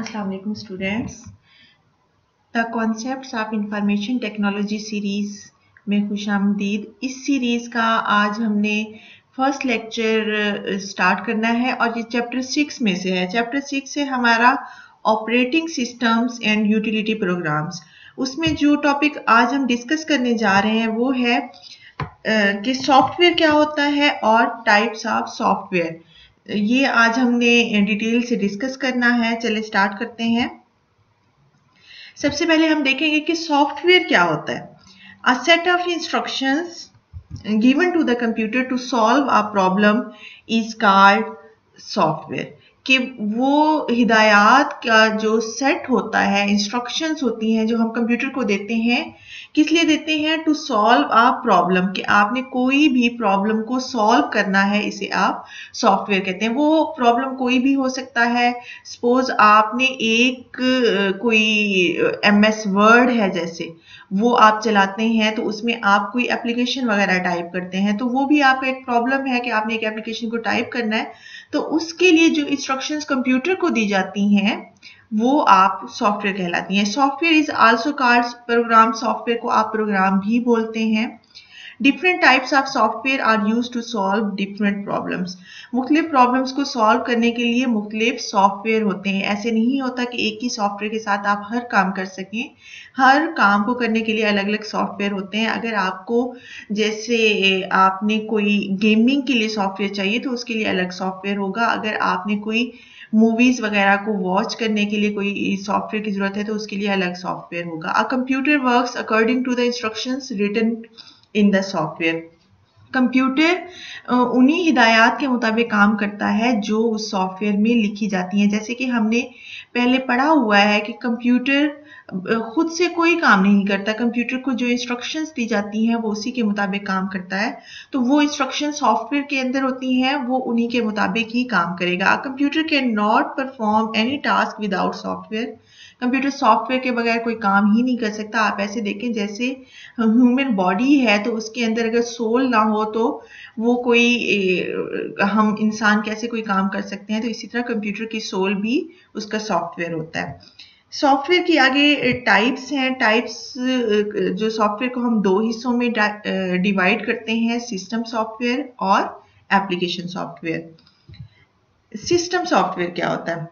Assalamu students. The concepts of information technology series में खुश आमदीद। इस सीरीज़ का आज हमने फ़र्स्ट लेक्चर स्टार्ट करना है और ये चैप्टर सिक्स में से है। चैप्टर सिक्स से हमारा operating systems and utility programs उसमें जो टॉपिक आज हम डिस्कस करने जा रहे हैं वो है कि सॉफ्टवेयर क्या होता है और टाइप्स ऑफ़ सॉफ्टवेयर ये आज हमने डिटेल से डिस्कस करना है। चले स्टार्ट करते हैं। सबसे पहले हम देखेंगे कि सॉफ्टवेयर क्या होता है। A set of instructions given to the computer to solve a problem is called software कि वो हिदायत का जो सेट होता है इंस्ट्रक्शंस होती हैं जो हम कंप्यूटर को देते हैं किस लिए देते हैं? टू सॉल्व अ प्रॉब्लम कि। आपने कोई भी प्रॉब्लम को सॉल्व करना है, इसे आप सॉफ्टवेयर कहते हैं। वो प्रॉब्लम कोई भी हो सकता है। सपोज़ आपने एक कोई एम एस वर्ड है जैसे, वो आप चलाते हैं तो उसमें आप कोई एप्लीकेशन वगैरह टाइप करते हैं तो वो भी आपका एक प्रॉब्लम है कि आपने एक एप्लीकेशन को टाइप करना है। तो उसके लिए जो इंस्ट्रक्शंस कंप्यूटर को दी जाती हैं वो आप सॉफ्टवेयर कहलाती हैं। Software is also called program software को आप प्रोग्राम भी बोलते हैं। Different types of software are use to solve different problems मुख्तलिफ़ प्रॉब्लम्स को सॉल्व करने के लिए मुख्तलिफ़ सॉफ्टवेयर होते हैं। ऐसे नहीं होता कि एक ही सॉफ्टवेयर के साथ आप हर काम कर सकें। हर काम को करने के लिए अलग अलग सॉफ्टवेयर होते हैं। अगर आपको जैसे आपने कोई गेमिंग के लिए सॉफ्टवेयर चाहिए तो उसके लिए अलग सॉफ्टवेयर होगा। अगर आपने कोई मूवीज़ वगैरह को वॉच करने के लिए कोई सॉफ्टवेयर की ज़रूरत है तो उसके लिए अलग सॉफ्टवेयर होगा। A computer works according to the instructions written in the software computer उन्हीं हिदायत के मुताबिक काम करता है जो उस सॉफ्टवेयर में लिखी जाती हैं। जैसे कि हमने पहले पढ़ा हुआ है कि कंप्यूटर खुद से कोई काम नहीं करता। कंप्यूटर को जो इंस्ट्रक्शंस दी जाती हैं, वो उसी के मुताबिक काम करता है। तो वो इंस्ट्रक्शन सॉफ्टवेयर के अंदर होती हैं, वो उन्हीं के मुताबिक ही काम करेगा। Computer cannot perform any task without software computer software के बगैर कोई काम ही नहीं कर सकता। आप ऐसे देखें, जैसे ह्यूमन बॉडी है तो उसके अंदर अगर सोल ना हो तो वो कोई हम इंसान कैसे कोई काम कर सकते हैं? तो इसी तरह कंप्यूटर की सोल भी उसका सॉफ्टवेयर होता है। सॉफ्टवेयर की आगे टाइप्स हैं। टाइप्स जो सॉफ्टवेयर को हम दो हिस्सों में डिवाइड करते हैं सिस्टम सॉफ्टवेयर और एप्लीकेशन सॉफ्टवेयर सिस्टम सॉफ्टवेयर क्या होता है?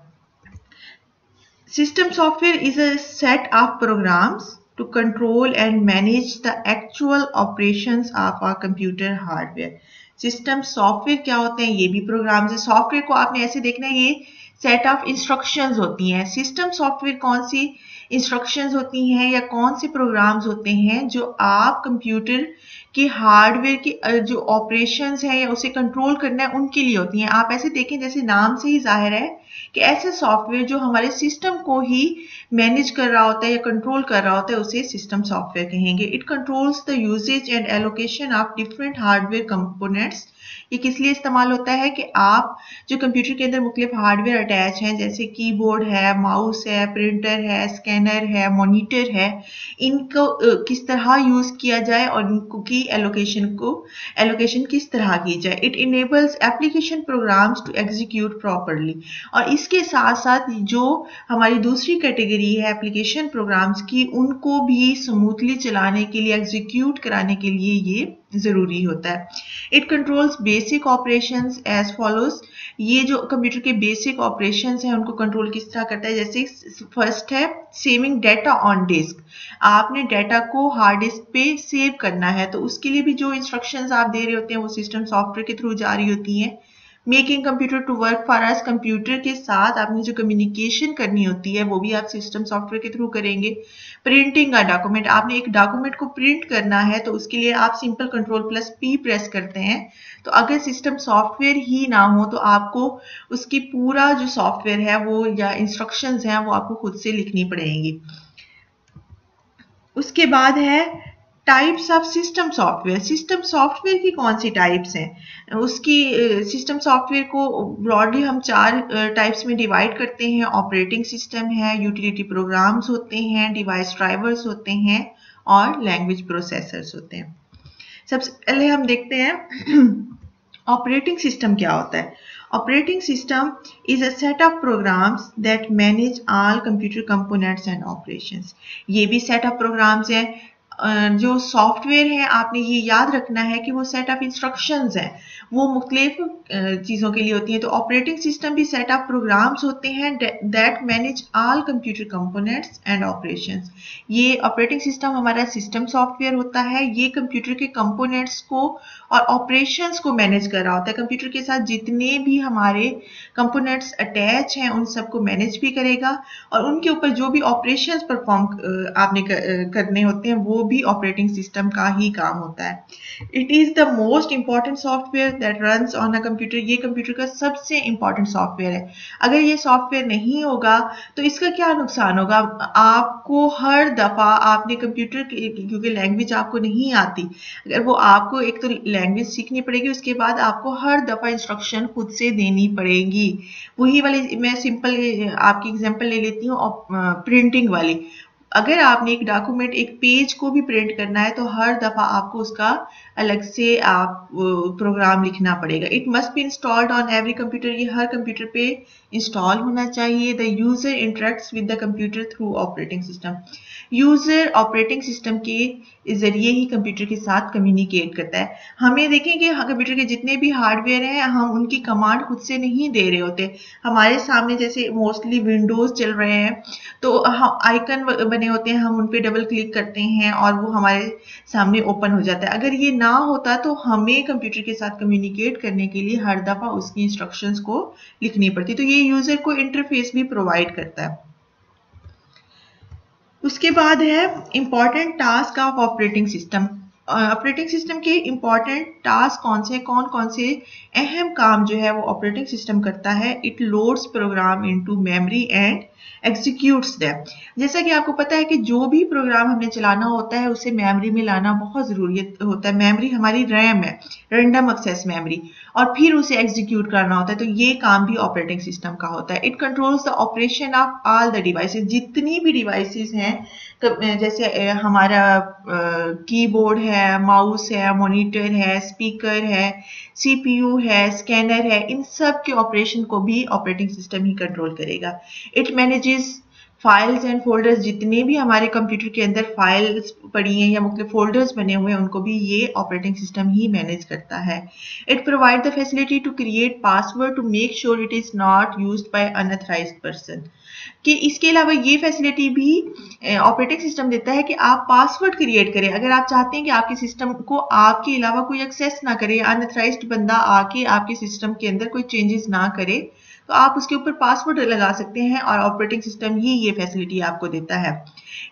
System software is a set of programs to control and manage the actual operations of our computer hardware. System software क्या होते हैं ये भी प्रोग्राम्स है सॉफ्टवेयर को आपने ऐसे देखना है ये सेट ऑफ़ इंस्ट्रक्शंस होती हैं सिस्टम सॉफ्टवेयर कौन सी इंस्ट्रक्शंस होती हैं या कौन से प्रोग्राम्स होते हैं जो आप कंप्यूटर के हार्डवेयर के जो ऑपरेशंस हैं या उसे कंट्रोल करना है, उनके लिए होती हैं। आप ऐसे देखें जैसे नाम से ही ज़ाहिर है कि ऐसे सॉफ्टवेयर जो हमारे सिस्टम को ही मैनेज कर रहा होता है या कंट्रोल कर रहा होता है, उसे सिस्टम सॉफ्टवेयर कहेंगे। It controls the usage and allocation of different hardware components ये किस लिए इस्तेमाल होता है कि आप जो कंप्यूटर के अंदर मुख्तलिफ़ हार्डवेयर अटैच हैं, जैसे कीबोर्ड है माउस है प्रिंटर है स्कैनर है, मॉनिटर है, इनको किस तरह यूज़ किया जाए और इनको की एलोकेशन को एलोकेशन किस तरह की जाए। It enables application programs to execute properly और इसके साथ साथ जो हमारी दूसरी कैटेगरी है एप्लीकेशन प्रोग्राम्स की, उनको भी स्मूथली चलाने के लिए एग्जीक्यूट कराने के लिए ये ज़रूरी होता है। It controls basic operation as follows ये जो कंप्यूटर के बेसिक ऑपरेशन हैं, उनको कंट्रोल किस तरह करता है? जैसे फ़र्स्ट है सेविंग डेटा ऑन डिस्क आपने डेटा को हार्ड डिस्क पे सेव करना है तो उसके लिए भी जो इंस्ट्रक्शंस आप दे रहे होते हैं, वो सिस्टम सॉफ्टवेयर के थ्रू जारी होती हैं। Making computer to work for us computer के साथ आपने जो कम्युनिकेशन करनी होती है, वो भी आप सिस्टम सॉफ्टवेयर के थ्रू करेंगे। प्रिंटिंग का डॉक्यूमेंट आपने एक डॉक्यूमेंट को प्रिंट करना है तो उसके लिए आप simple control plus P press करते हैं। तो अगर सिस्टम सॉफ्टवेयर ही ना हो तो आपको उसकी पूरा जो सॉफ्टवेयर है, वो या इंस्ट्रक्शंस हैं, वो आपको खुद से लिखनी पड़ेंगी। उसके बाद है types of system software system software की कौन सी टाइप्स हैं? उसकी सिस्टम सॉफ्टवेयर को ब्रॉडली हम चार टाइप्स में डिवाइड करते हैं. ऑपरेटिंग सिस्टम है यूटिलिटी प्रोग्राम्स होते हैं डिवाइस ड्राइवर्स होते हैं और लैंग्वेज प्रोसेसर्स होते हैं. सबसे पहले हम देखते हैं ऑपरेटिंग सिस्टम क्या होता है. Operating system is a set of programs that manage all computer components and operations. ये भी set of programs हैं. जो सॉफ्टवेयर है, आपने ये याद रखना है कि वो सेट ऑफ़ इंस्ट्रक्शंस हैं। वो मुख्तलिफ़ चीज़ों के लिए होती हैं। तो ऑपरेटिंग सिस्टम भी सेट ऑफ़ प्रोग्राम्स होते हैं that manage all computer components and operations ये ऑपरेटिंग सिस्टम हमारा सिस्टम सॉफ्टवेयर होता है। ये कंप्यूटर के कंपोनेंट्स को और ऑपरेशंस को मैनेज कर रहा होता है। कंप्यूटर के साथ जितने भी हमारे कंपोनेंट्स अटैच हैं, उन सबको मैनेज भी करेगा। और उनके ऊपर जो भी ऑपरेशंस परफॉर्म आपने करने होते हैं, वो भी ऑपरेटिंग सिस्टम का ही काम होता है। It is the most important software that run on a computer ये कंप्यूटर का सबसे इंपॉर्टेंट सॉफ्टवेयर है। अगर ये सॉफ्टवेयर नहीं होगा तो इसका क्या नुकसान होगा? आपको हर दफ़ा आपने कंप्यूटर क्योंकि लैंग्वेज आपको नहीं आती, अगर वो आपको एक तो लैंग्वेज सीखनी पड़ेगी, उसके बाद आपको हर दफ़ा इंस्ट्रक्शन खुद से देनी पड़ेगी। वही वाली, मैं सिंपल आपकी एग्जांपल ले लेती हूँ प्रिंटिंग वाली। अगर आपने एक डॉक्यूमेंट एक पेज को भी प्रिंट करना है तो हर दफ़ा आपको उसका अलग से आप प्रोग्राम लिखना पड़ेगा। It must be installed on every computer ये हर कंप्यूटर पे इंस्टॉल होना चाहिए। The user interacts with the computer through operating system user operating system के ज़रिए ही कंप्यूटर के साथ कम्युनिकेट करता है। हमें देखें कि कंप्यूटर के जितने भी हार्डवेयर हैं, हम उनकी कमांड खुद से नहीं दे रहे होते। हमारे सामने जैसे मोस्टली विंडोज़ चल रहे हैं तो आइकन बने होते हैं, हम उन पर डबल क्लिक करते हैं और वो हमारे सामने ओपन हो जाता है। अगर ये ना होता तो हमें कंप्यूटर के साथ कम्युनिकेट करने के लिए हर दफ़ा उसकी इंस्ट्रक्शंस को लिखनी पड़ती। तो ये यूज़र को इंटरफेस भी प्रोवाइड करता है। उसके बाद है important task of operating system operating system के इंपॉर्टेंट टास्क कौन से कौन कौन से अहम काम जो है वो ऑपरेटिंग सिस्टम करता है? It loads program into memory and executes them जैसा कि आपको पता है कि जो भी प्रोग्राम हमने चलाना होता है, उसे मेमोरी में लाना बहुत ज़रूरी होता है। मेमोरी हमारी रैम है रेंडम एक्सेस मेमोरी और फिर उसे एग्जीक्यूट करना होता है तो ये काम भी ऑपरेटिंग सिस्टम का होता है। It controls the operation of all the devices जितनी भी डिवाइसेस हैं जैसे हमारा कीबोर्ड है माउस है मॉनिटर है स्पीकर है सीपीयू है स्कैनर है, इन सब के ऑपरेशन को भी ऑपरेटिंग सिस्टम ही कंट्रोल करेगा। It manages files and folders जितने भी हमारे कंप्यूटर के अंदर फाइल्स पड़ी हैं या मुख्तु फोल्डर्स बने हुए हैं, उनको भी ये ऑपरेटिंग सिस्टम ही मैनेज करता है। It provide the facility to create password to make sure it is not use by unauthorised person कि इसके अलावा ये फैसिलिटी भी ऑपरेटिंग सिस्टम देता है कि आप पासवर्ड क्रिएट करें। अगर आप चाहते हैं कि आपके सिस्टम को आपके अलावा कोई एक्सेस ना करे अनऑथराइज बंदा आके आपके सिस्टम के अंदर कोई चेंजेस ना करे तो आप उसके ऊपर पासवर्ड लगा सकते हैं और ऑपरेटिंग सिस्टम ही ये फैसिलिटी आपको देता है।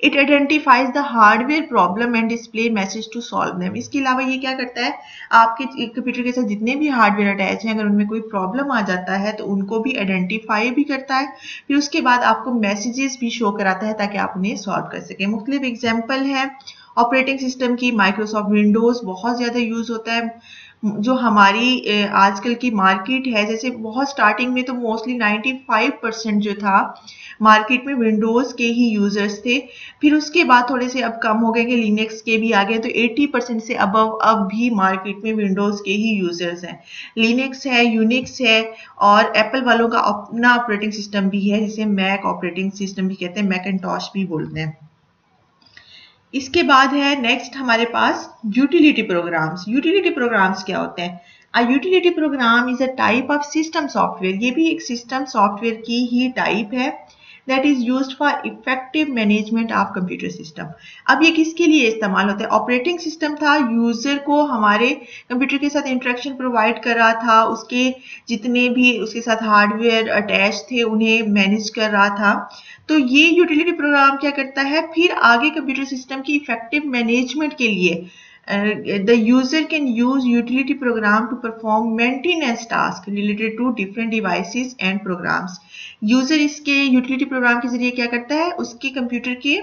It identifies the hardware problem and display message to solve them इसके अलावा ये क्या करता है? आपके कंप्यूटर के साथ जितने भी हार्डवेयर अटैच हैं, अगर उनमें कोई प्रॉब्लम आ जाता है तो उनको भी आइडेंटिफाई भी करता है। फिर उसके बाद आपको मैसेजेस भी शो कराता है ताकि आप उन्हें सॉल्व कर सकें। मुख्तलिफ़ एग्ज़ाम्पल है। ऑपरेटिंग सिस्टम की माइक्रोसॉफ्ट विंडोज़ बहुत ज़्यादा यूज़ होता है। जो हमारी आजकल की मार्केट है, जैसे बहुत स्टार्टिंग में तो मोस्टली 95 परसेंट जो था मार्केट में विंडोज़ के ही यूज़र्स थे। फिर उसके बाद थोड़े से अब कम हो गए कि लिनक्स के भी आ गए तो 80 परसेंट से अब अब भी मार्केट में विंडोज़ के ही यूज़र्स हैं। लिनक्स है यूनिक्स है, और एप्पल वालों का अपना ऑपरेटिंग सिस्टम भी है, जिसे मैक ऑपरेटिंग सिस्टम भी कहते हैं मैक भी बोलते हैं। इसके बाद है नेक्स्ट हमारे पास यूटिलिटी प्रोग्राम्स यूटिलिटी प्रोग्राम्स क्या होते हैं? A utility program is a type of system software ये भी एक सिस्टम सॉफ्टवेयर की ही टाइप है। That is use for effective management of computer system अब ये किसके लिए इस्तेमाल होता है? ऑपरेटिंग सिस्टम था यूज़र को हमारे कंप्यूटर के साथ इंट्रैक्शन प्रोवाइड कर रहा था, उसके जितने भी, उसके साथ हार्डवेयर अटैच थे, उन्हें मैनेज कर रहा था। तो ये यूटिलिटी प्रोग्राम क्या करता है? फिर आगे कंप्यूटर सिस्टम की इफ़ेक्टिव मैनेजमेंट के लिए the user can use utility program to perform maintenance task related to different devices and programs user इसके यूटिलिटी प्रोग्राम के ज़रिए क्या करता है? उसके कंप्यूटर के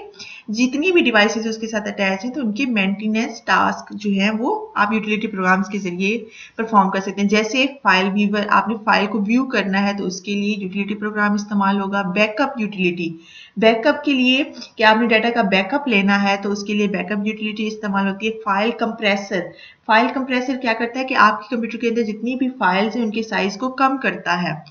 जितनी भी डिवाइसेस उसके साथ अटैच हैं तो उनके मेंटेनेंस टास्क जो है, वो आप यूटिलिटी प्रोग्राम्स के ज़रिए परफॉर्म कर सकते हैं। जैसे फ़ाइल व्यूवर आपने फ़ाइल को व्यू करना है तो उसके लिए यूटिलिटी प्रोग्राम इस्तेमाल होगा। बैकअप यूटिलिटी बैकअप के लिए क्या आपने डाटा का बैकअप लेना है तो उसके लिए बैकअप यूटिलिटी इस्तेमाल होती है। फ़ाइल कंप्रेसर फ़ाइल कंप्रेसर क्या करता है कि आपके कंप्यूटर के अंदर जितनी भी फाइल्स हैं, उनके साइज़ को कम करता है।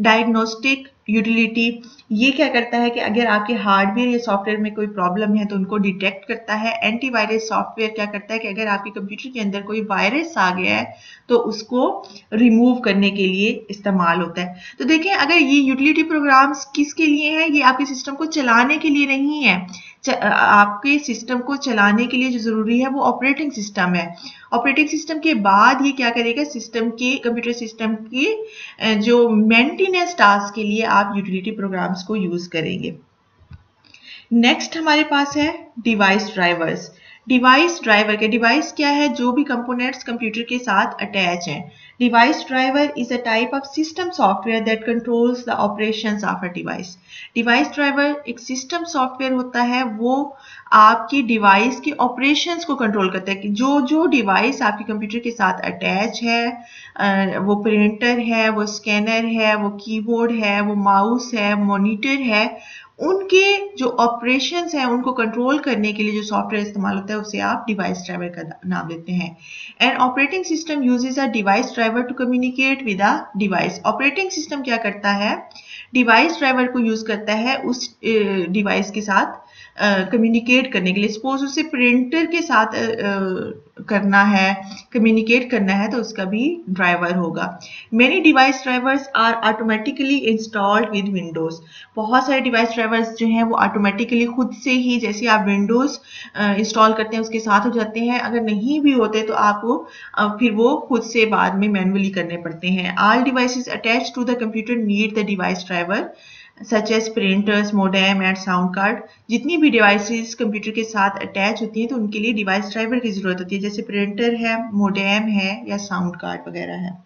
डायग्नोस्टिक यूटिलिटी ये क्या करता है कि अगर आपके हार्डवेयर या सॉफ्टवेयर में कोई प्रॉब्लम है तो उनको डिटेक्ट करता है। एंटीवायरस सॉफ्टवेयर क्या करता है कि अगर आपके कंप्यूटर के अंदर कोई वायरस आ गया है तो उसको रिमूव करने के लिए इस्तेमाल होता है। तो देखें, अगर ये यूटिलिटी प्रोग्राम्स किसके लिए है? ये आपके सिस्टम को चलाने के लिए नहीं है। आपके सिस्टम को चलाने के लिए जो ज़रूरी है वो ऑपरेटिंग सिस्टम है। ऑपरेटिंग सिस्टम के बाद ये क्या करेगा? सिस्टम के कंप्यूटर सिस्टम के जो मेंटेनेंस टास्क के लिए आप यूटिलिटी प्रोग्राम्स को यूज़ करेंगे। नेक्स्ट हमारे पास है डिवाइस ड्राइवर्स डिवाइस ड्राइवर के डिवाइस क्या है? जो भी कंपोनेंट्स कंप्यूटर के साथ अटैच हैं। Device driver is a type of system software that controls the operations of a device device driver एक सिस्टम सॉफ्टवेयर होता है, वो आपकी डिवाइस के ऑपरेशंस को कंट्रोल करता है कि जो जो डिवाइस आपके कंप्यूटर के साथ अटैच है वो प्रिंटर है, वो स्कैनर है, वो कीबोर्ड है, वो माउस है मॉनिटर है उनके जो ऑपरेशन हैं, उनको कंट्रोल करने के लिए जो सॉफ्टवेयर इस्तेमाल होता है, उसे आप डिवाइस ड्राइवर का नाम देते हैं। And operating system uses a device driver to communicate with a device operating system क्या करता है? डिवाइस ड्राइवर को यूज़ करता है उस डिवाइस के साथ कम्युनिकेट करने के लिए। सपोज़ उसे प्रिंटर के साथ करना है कम्युनिकेट करना है तो उसका भी ड्राइवर होगा। Many device drivers are automatically installed with Windows बहुत सारे डिवाइस ड्राइवर्स जो हैं, वो ऑटोमेटिकली खुद से ही जैसे आप विंडोज़ इंस्टॉल करते हैं, उसके साथ हो जाते हैं। अगर नहीं भी होते तो आपको फिर वो खुद से बाद में मैनुअली करने पड़ते हैं। All devices attach to the computer need the device driver such as printers modem and sound card जितनी भी डिवाइसेस कंप्यूटर के साथ अटैच होती हैं तो उनके लिए डिवाइस ड्राइवर की ज़रूरत होती है। जैसे प्रिंटर है मोडेम है या साउंड कार्ड वगैरह है।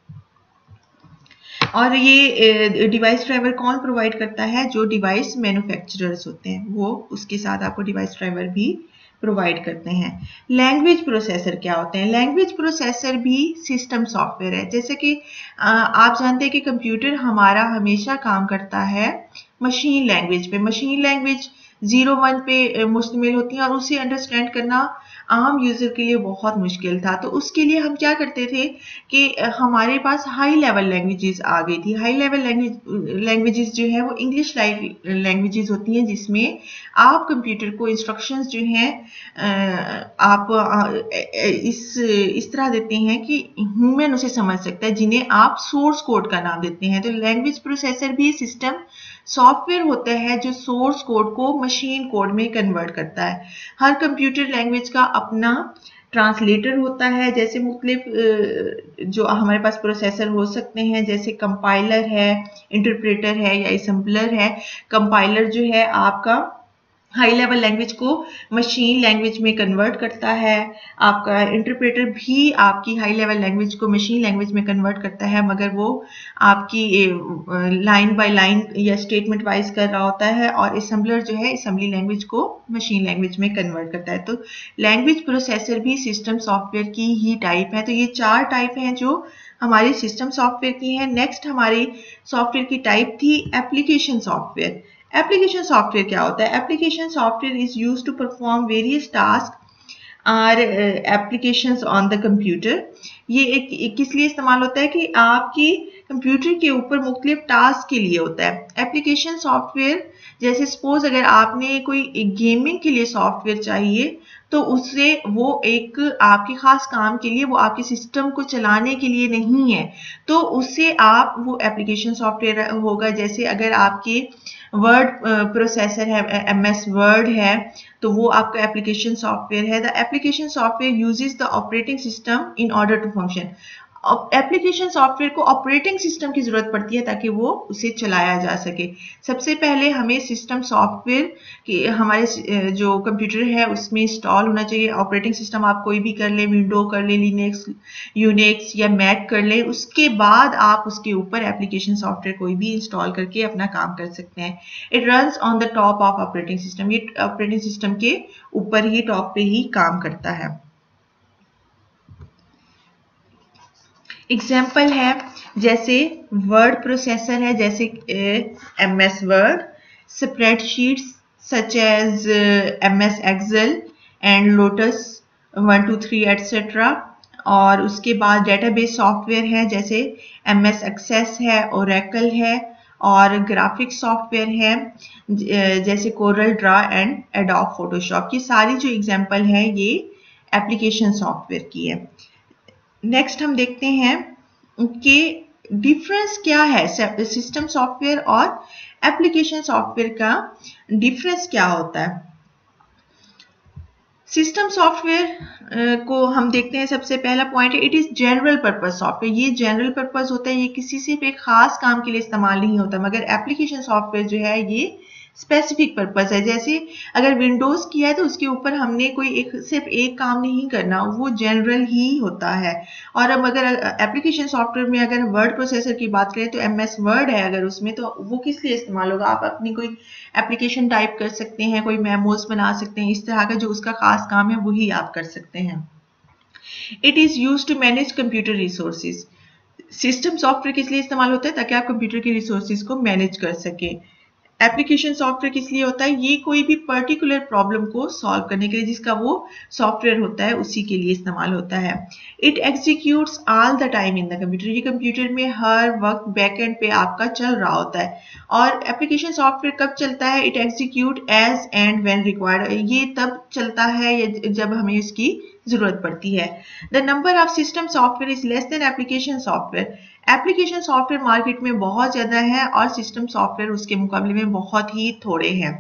और ये डिवाइस ड्राइवर कौन प्रोवाइड करता है? जो डिवाइस मैन्युफैक्चरर्स होते हैं, वो उसके साथ आपको डिवाइस ड्राइवर भी प्रोवाइड करते हैं। लैंग्वेज प्रोसेसर क्या होते हैं? लैंग्वेज प्रोसेसर भी सिस्टम सॉफ्टवेयर है। जैसे कि आप जानते हैं कि कंप्यूटर हमारा हमेशा काम करता है मशीन लैंग्वेज पे। मशीन लैंग्वेज ज़ीरो वन पे मुश्तमिल होती हैं और उसे अंडरस्टैंड करना आम यूज़र के लिए बहुत मुश्किल था। तो उसके लिए हम क्या करते थे कि हमारे पास हाई लेवल लैंग्वेजेस आ गई थी। हाई लेवल लैंग्वेज लैंग्वेजेस जो है वो इंग्लिश लैंग्वेजेस होती हैं जिसमें आप कंप्यूटर को इंस्ट्रक्शंस जो हैं आप इस इस तरह देते हैं कि ह्यूमन उसे समझ सकता है, जिन्हें आप सोर्स कोड का नाम देते हैं। तो लैंग्वेज प्रोसेसर भी सिस्टम सॉफ्टवेयर होता है जो सोर्स कोड को मशीन कोड में कन्वर्ट करता है। हर कंप्यूटर लैंग्वेज का अपना ट्रांसलेटर होता है, जैसे मुख्तलिफ़ जो हमारे पास प्रोसेसर हो सकते हैं, जैसे कंपाइलर है इंटरप्रेटर है या इसम्पलर है। कंपाइलर जो है आपका हाई लेवल लैंग्वेज को मशीन लैंग्वेज में कन्वर्ट करता है। आपका इंटरप्रेटर भी आपकी हाई लेवल लैंग्वेज को मशीन लैंग्वेज में कन्वर्ट करता है, मगर वो आपकी लाइन बाय लाइन या स्टेटमेंट वाइज कर रहा होता है और असम्बलर जो है असम्बली लैंग्वेज को मशीन लैंग्वेज में कन्वर्ट करता है। तो लैंग्वेज प्रोसेसर भी सिस्टम सॉफ्टवेयर की ही टाइप है। तो ये चार टाइप हैं जो हमारी सिस्टम सॉफ्टवेयर की है। नेक्स्ट हमारी सॉफ्टवेयर की टाइप थी एप्लीकेशन सॉफ्टवेयर एप्लीकेशन सॉफ्टवेयर क्या होता है? Application software is use to perform various task or application on the computer ये एक, एक किस लिए इस्तेमाल होता है कि आपकी कंप्यूटर के ऊपर मुख्तलिफ़ टास्क के लिए होता है। एप्लीकेशन सॉफ्टवेयर जैसे सपोज़ अगर आपने कोई गेमिंग के लिए सॉफ्टवेयर चाहिए तो उससे वो एक आपके खास काम के लिए, वो आपके सिस्टम को चलाने के लिए नहीं है। तो उससे आप वो एप्लीकेशन सॉफ्टवेयर होगा, जैसे अगर आपके वर्ड प्रोसेसर है एमएस वर्ड है तो वो आपका एप्लीकेशन सॉफ्टवेयर है। The application software uses the operating system in order to function application software को ऑपरेटिंग सिस्टम की ज़रूरत पड़ती है ताकि वो उसे चलाया जा सके। सबसे पहले हमें सिस्टम सॉफ्टवेयर कि, हमारे जो कंप्यूटर है, उसमें इंस्टॉल होना चाहिए। ऑपरेटिंग सिस्टम आप कोई भी कर ले विंडो कर ले लिनेक्स यूनिक्स या मैक कर ले, उसके बाद आप उसके ऊपर एप्लीकेशन सॉफ्टवेयर कोई भी इंस्टॉल करके अपना काम कर सकते हैं। It run on the top of operating system ये ऑपरेटिंग सिस्टम के ऊपर ही टॉप पे ही काम करता है। एग्ज़ाम्पल है, जैसे वर्ड प्रोसेसर है, जैसे M S Word spreadsheets such as M S Excel and Lotus one two three etcetera और उसके बाद डेटाबेस सॉफ्टवेयर है, जैसे एम एस एक्सेस है ओरेकल है और ग्राफिक सॉफ्टवेयर है जैसे Corel Draw and Adobe Photoshop ये सारी जो एग्ज़ाम्पल है, ये एप्लीकेशन सॉफ्टवेयर की है। नेक्स्ट हम देखते हैं कि डिफरेंस क्या है? सिस्टम सॉफ्टवेयर और एप्लीकेशन सॉफ्टवेयर का डिफरेंस क्या होता है? सिस्टम सॉफ्टवेयर को हम देखते हैं सबसे पहला point it is general purpose software ये जनरल पर्पज होता है, ये किसी से एक खास काम के लिए इस्तेमाल नहीं होता, मगर एप्लीकेशन सॉफ्टवेयर जो है, ये स्पेसिफिक पर्पज है। जैसे अगर विंडोज़ किया है तो उसके ऊपर हमने कोई एक, सिर्फ़ एक काम नहीं करना, वो जनरल ही होता है। और अब अगर एप्लीकेशन सॉफ्टवेयर में अगर वर्ड प्रोसेसर की बात करें तो एम एस वर्ड है अगर उसमें तो वो किस लिए इस्तेमाल होगा? आप अपनी कोई एप्लीकेशन टाइप कर सकते हैं, कोई मेमोज बना सकते हैं, इस तरह का जो उसका खास काम है, वही आप कर सकते हैं। It is use to manage computer resources system software किस लिए इस्तेमाल होता है? ताकि आप कंप्यूटर के रिसोर्सेज को मैनेज कर सकें। एप्लीकेशन सॉफ्टवेयर किस लिए होता है? ये कोई भी पर्टिकुलर प्रॉब्लम को सॉल्व करने के लिए जिसका वो सॉफ्टवेयर होता है, उसी के लिए इस्तेमाल होता है। It executes all the time in the computer ये कंप्यूटर में हर वक्त बैक एंड पे आपका चल रहा होता है। और एप्लीकेशन सॉफ्टवेयर कब चलता है? It execute as and when required ये तब चलता है जब हमें इसकी ज़रूरत पड़ती है। The number of system software is less than application software application software market में बहुत ज़्यादा है और सिस्टम सॉफ्टवेयर उसके मुकाबले में बहुत ही थोड़े हैं।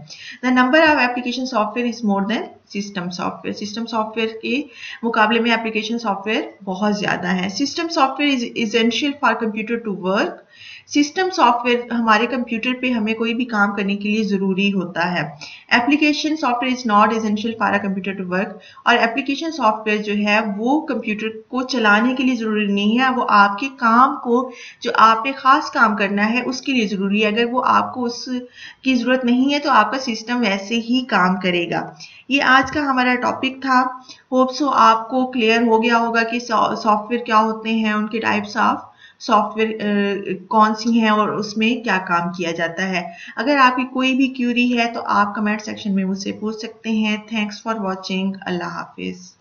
The number of application software is more than system software system software के मुकाबले में एप्लीकेशन सॉफ्टवेयर बहुत ज़्यादा है। System software is essential for computer to work system software हमारे कंप्यूटर पे हमें कोई भी काम करने के लिए ज़रूरी होता है। Application software is not essential for a computer to work और एप्लीकेशन सॉफ्टवेयर जो है, वो कंप्यूटर को चलाने के लिए ज़रूरी नहीं है। वो आपके काम को, जो आपने ख़ास काम करना है, उसके लिए ज़रूरी है। अगर वो आपको उसकी ज़रूरत नहीं है तो आपका सिस्टम वैसे ही काम करेगा। ये आज का हमारा टॉपिक था। होप सो आपको क्लियर हो गया होगा कि सॉफ्टवेयर क्या होते हैं, उनके टाइप्स ऑफ़ सॉफ्टवेयर कौन सी हैं और उसमें क्या काम किया जाता है। अगर आपकी कोई भी क्यूरी है तो आप कमेंट सेक्शन में मुझसे पूछ सकते हैं। थैंक्स फॉर वॉचिंग अल्लाह हाफिज़।